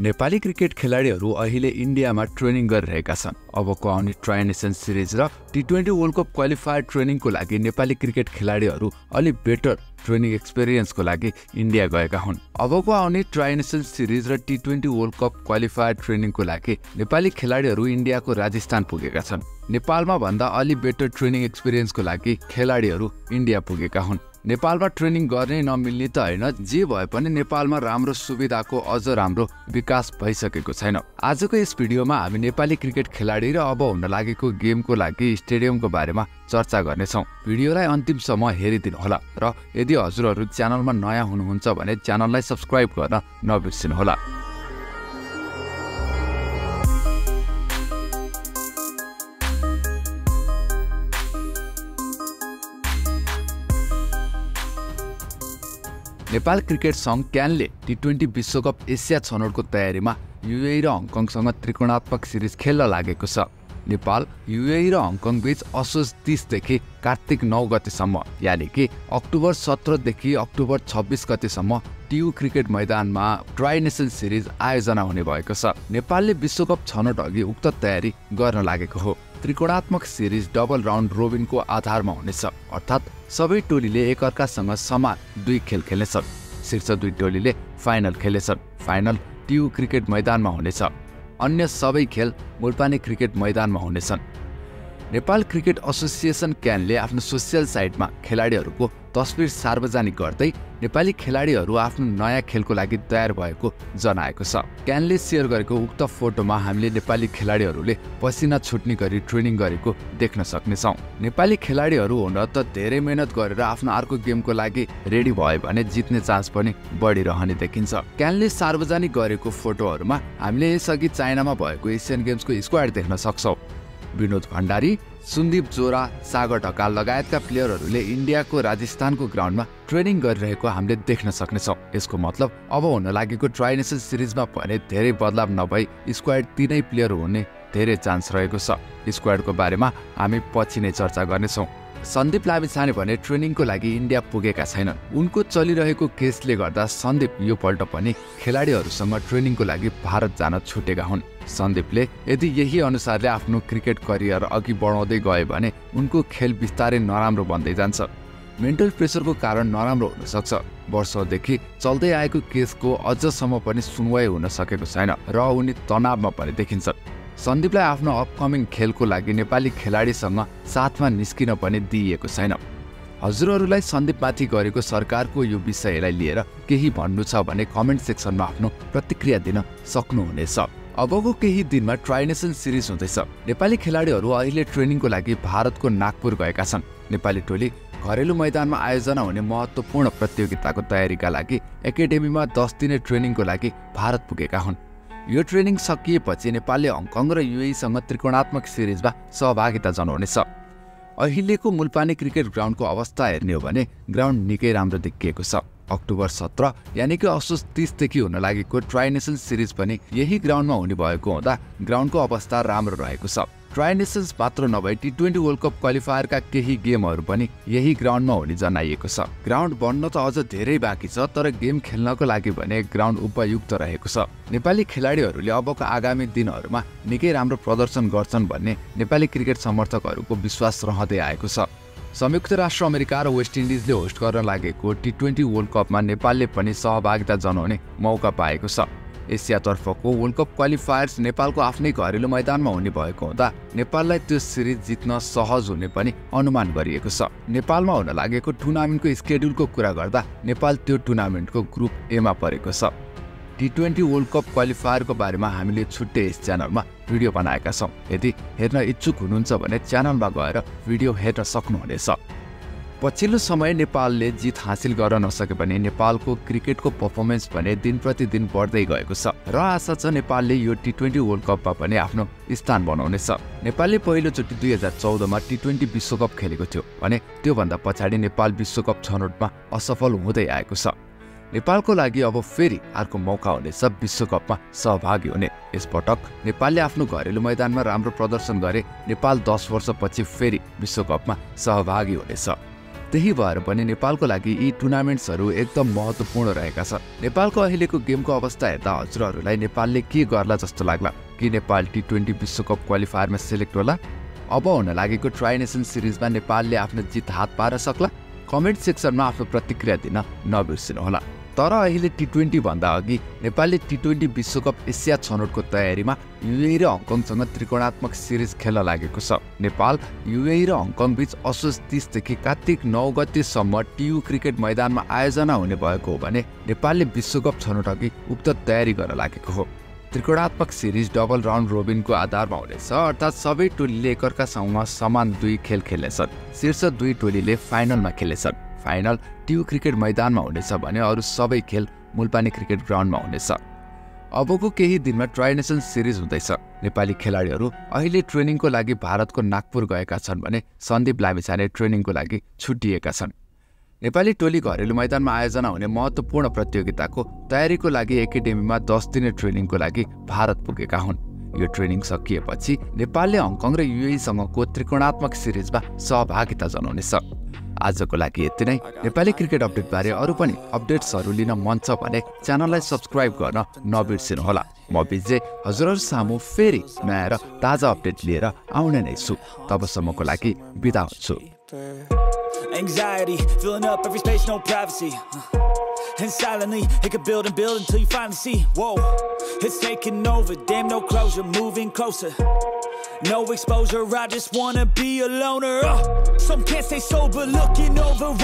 Nepali cricket खेलाडीहरू अहिले इन्डियामा ट्रेनिङ गरिरहेका छन्। अबको आउने ट्राई नेसन सिरिज र T twenty world cup qualifier ट्रेनिङको लागि नेपाली क्रिकेट खेलाडीहरू अलिक बेटर ट्रेनिङ एक्सपिरियन्सको लागि इन्डिया गएका हुन्। अबको आउने ट्राई नेसन सिरिज र T twenty world cup qualifier ट्रेनिङको लागि नेपाली खेलाडीहरू इन्डियाको राजस्थान पुगेका छन्। नेपालमा भन्दा अलि बेटर ट्रेनिङ एक्सपिरियन्सको लागि खेलाडीहरू इन्डिया पुगेका हुन्। नेपालमा ट्रेनिङ गर्ने नमिल्ने त होइन जे भए पनि नेपालमा राम्रो सुविधाको अझ राम्रो विकास भइसकेको छैन। आजको यस भिडियोमा हामी नेपाली क्रिकेट खेलाडी र अब हुन लागेको गेमको लागि स्टेडियमको बारेमा चर्चा गर्नेछौँ। भिडियोलाई अन्तिमसम्म हेरिदिनुहोला र यदि हजुरहरू च्यानलमा नयाँ हुनुहुन्छ भने च्यानललाई सब्सक्राइब गर्न नबिर्सिनुहोला। नेपाल क्रिकेट सङ्घ क्यानले टी ट्वेन्टी विश्वकप एसिया छनौटको तयारीमा युए र हङकङसँग त्रिकोणात्मक सिरिज खेल्न लागेको छ। नेपाल युए र हङकङ बीच असोज तिसदेखि कार्तिक नौ गतेसम्म यानि कि अक्टोबर सत्रदेखि अक्टोबर छब्बिस गतेसम्म टियु क्रिकेट मैदानमा ट्राई नेसन सिरिज आयोजना हुने भएको छ। नेपालले विश्वकप छनौट अघि उक्त तयारी गर्न लागेको हो। त्रिकोणात्मक सिरिज डबल राउन्ड रोबिनको आधारमा हुनेछ अर्थात् सबै टोलीले एकअर्कासँग समान दुई खेल खेल्नेछन्। शीर्ष दुई टोलीले फाइनल खेल्नेछन्। फाइनल टियु क्रिकेट मैदानमा हुनेछ। अन्य सबै खेल मुलपानी क्रिकेट मैदानमा हुनेछन्। नेपाल क्रिकेट एसोसिएसन क्यानले आफ्नो सोसियल साइटमा खेलाडीहरूको तस्विर सार्वजनिक गर्दै नेपाली खेलाडीहरू आफ्नो नयाँ खेलको लागि तयार भएको जनाएको छ। क्यानले सेयर गरेको उक्त फोटोमा हामीले नेपाली खेलाडीहरूले पसिना छुट्ने गरी ट्रेनिङ गरेको देख्न सक्नेछौँ। नेपाली खेलाडीहरू हुन त धेरै मेहनत गरेर आफ्नो अर्को गेमको लागि रेडी भयो भने जित्ने चान्स पनि बढिरहने देखिन्छ। क्यानले सार्वजनिक गरेको फोटोहरूमा हामीले यसअघि चाइनामा भएको एसियन गेम्सको स्क्वाड देख्न सक्छौँ। विनोद भण्डारी सुन्दीप जोरा सागर ढकाल लगायतका प्लेयरहरूले इन्डियाको राजस्थानको ग्राउन्डमा ट्रेनिङ गरिरहेको हामीले देख्न सक्नेछौँ। यसको मतलब अब हुन लागेको ट्राइनेसन सिरिजमा भने धेरै बदलाव नभई स्क्वाड तिनै प्लेयर हुने धेरै चान्स रहेको छ। स्क्वाडको बारेमा हामी पछि नै चर्चा गर्नेछौँ। सन्दीप लामिछाने भने ट्रेनिङको लागि इन्डिया पुगेका छैनन्। उनको चलिरहेको केसले गर्दा सन्दीप यो पल्ट पनि खेलाडीहरूसँग ट्रेनिङको लागि भारत जान छुटेका हुन्। सन्दीपले यदि यही अनुसारले आफ्नो क्रिकेट करियर अघि बढाउँदै गयो भने उनको खेल बिस्तारै नराम्रो बन्दै जान्छ। मेन्टल प्रेसरको कारण नराम्रो हुन सक्छ। वर्षदेखि चल्दै आएको केसको अझसम्म पनि सुनवाई हुन सकेको छैन र उनी तनावमा पनि देखिन्छन्। सन्दीपलाई आफ्नो अपकमिङ खेलको लागि नेपाली खेलाडीसँग साथमा निस्किन पनि दिइएको छैन। हजुरहरूलाई सन्दीपमाथि गरेको सरकारको यो विषयलाई लिएर केही भन्नु छ भने कमेन्ट सेक्सनमा आफ्नो प्रतिक्रिया दिन सक्नुहुनेछ। अबको केही दिनमा ट्राइनेसन सिरिज हुँदैछ। नेपाली खेलाडीहरू अहिले ट्रेनिङको लागि भारतको नागपुर गएका छन्। नेपाली टोली घरेलु मैदानमा आयोजना हुने महत्त्वपूर्ण प्रतियोगिताको तयारीका लागि एकाडेमीमा दस दिने ट्रेनिङको लागि भारत पुगेका हुन्। यो ट्रेनिङ सकिएपछि नेपालले हङकङ र युएसँग त्रिकोणात्मक सिरिजमा सहभागिता जनाउनेछ। अहिलेको मुलपानी क्रिकेट ग्राउन्डको अवस्था हेर्ने हो भने ग्राउन्ड निकै राम्रो देखिएको छ। अक्टोबर सत्र यानि कि असोज तिसदेखि हुन लागेको ट्राइनेसन सिरिज पनि यही ग्राउन्डमा हुने भएको हुँदा ग्राउन्डको अवस्था राम्रो रहेको छ। ट्राइनेसन्स मात्र नभए टी ट्वेन्टी वर्ल्ड कप क्वालिफायरका केही गेमहरू पनि यही ग्राउन्डमा हुने जनाइएको छ। ग्राउन्ड बन्न त अझ धेरै बाँकी छ तर गेम खेल्नको लागि भने ग्राउन्ड उपयुक्त रहेको छ। नेपाली खेलाडीहरूले अबको आगामी दिनहरूमा निकै राम्रो प्रदर्शन गर्छन् भन्ने नेपाली क्रिकेट समर्थकहरूको विश्वास रहँदै आएको छ। संयुक्त राष्ट्र अमेरिका र वेस्ट इन्डिजले होस्ट गर्न लागेको टी ट्वेन्टी वर्ल्ड कपमा नेपालले पनि सहभागिता जनाउने मौका पाएको छ। एसियातर्फको वर्ल्ड कप क्वालिफायर्स नेपालको आफ्नै घरेलु मैदानमा हुने भएको हुँदा नेपाललाई त्यो सिरिज जित्न सहज हुने पनि अनुमान गरिएको छ। नेपालमा हुन लागेको टुर्नामेन्टको स्केड्युलको कुरा गर्दा नेपाल त्यो टुर्नामेन्टको ग्रुप एमा परेको छ। टी ट्वेन्टी वर्ल्ड कप क्वालिफायरको बारेमा हामीले छुट्टै यस च्यानलमा भिडियो बनाएका छौँ। यदि हेर्न इच्छुक हुनुहुन्छ भने च्यानलमा गएर भिडियो हेर्न सक्नुहुनेछ। पछिल्लो समय नेपालले जित हासिल गर्न नसके भने नेपालको क्रिकेटको पर्फर्मेन्स भने दिन प्रतिदिन बढ्दै गएको छ र आशा छ नेपालले यो टी ट्वेन्टी वर्ल्ड कपमा पनि आफ्नो स्थान बनाउनेछ। नेपालले पहिलोचोटि दुई हजार चौधमा टी ट्वेन्टी विश्वकप खेलेको थियो भने त्योभन्दा पछाडि नेपाल विश्वकप छनौटमा असफल हुँदै आएको छ। नेपालको लागि अब फेरि अर्को मौका हुनेछ विश्वकपमा सहभागी हुने यसपटक नेपालले आफ्नो घरेलु मैदानमा राम्रो प्रदर्शन गरे नेपाल दस वर्षपछि फेरि विश्वकपमा सहभागी हुनेछ। त्यही भएर पनि नेपालको लागि यी टुर्नामेन्ट्सहरू एकदम महत्त्वपूर्ण रहेका छन्। नेपालको अहिलेको गेमको अवस्था हेर्दा हजुरहरूलाई नेपालले के गर्ला जस्तो लाग्ला? कि नेपाल टी ट्वेन्टी विश्वकप क्वालिफायरमा सेलेक्ट होला? अब हुन लागेको ट्राइनेसन सिरिजमा नेपालले आफ्नो जित हात पार सक्ला? कमेन्ट सेक्सनमा आफ्नो प्रतिक्रिया दिन नबिर्सिनुहोला। तर अहिले टी ट्वेन्टी भन्दा अघि नेपालले टी ट्वेन्टी विश्वकप एसिया छनौटको तयारीमा युए र हङकङसँग त्रिकोणात्मक सिरिज खेल्न लागेको छ। नेपाल युए र हङकङ बीच असोज तिसदेखि कार्तिक नौ गतिसम्म टियु क्रिकेट मैदानमा आयोजना हुने भएको हो भने नेपालले विश्वकप छनौट अघि उक्त तयारी गर्न लागेको हो। त्रिकोणात्मक सिरिज डबल राउन्ड रोबिनको आधारमा हुनेछ अर्थात् सबै टोलीले एकअर्कासँग समान दुई खेल खेल्नेछन्। शीर्ष दुई टोलीले फाइनलमा खेल्नेछन्। फाइनल ट्यु क्रिकेट मैदानमा हुनेछ भने अरू सबै खेल मुलपानी क्रिकेट ग्राउन्डमा हुनेछ। अबको केही दिनमा ट्राइनेसन सिरिज हुँदैछ। नेपाली खेलाडीहरू अहिले ट्रेनिङको लागि भारतको नागपुर गएका छन् भने सन्दीप लामिछाने ट्रेनिङको लागि छुट्टिएका छन्। नेपाली टोली घरेलु मैदानमा आयोजना हुने महत्त्वपूर्ण प्रतियोगिताको तयारीको लागि एकाडेमीमा दस दिने ट्रेनिङको लागि भारत पुगेका हुन्। यो ट्रेनिङ सकिएपछि नेपालले हङकङ र युएसँगको त्रिकोणात्मक सिरिजमा सहभागिता जनाउनेछ। आजको लागि यति नै नेपाली क्रिकेट अपडेटबारे अरू पनि अपडेट्सहरू लिन मन छ भने च्यानललाई सब्सक्राइब गर्न नबिर्सिनुहोला म विजय हजुरहरू सामु फेरि नयाँ र ताजा अपडेट लिएर आउने नै छु तबसम्मको लागि बिदा हुन्छु Anxiety, filling up every space, no privacy. And silently, it could build and build until you finally see. Whoa, it's taking over, damn, no closure, moving closer. No exposure, I just wanna be a loner. Uh, some can't stay sober, looking over.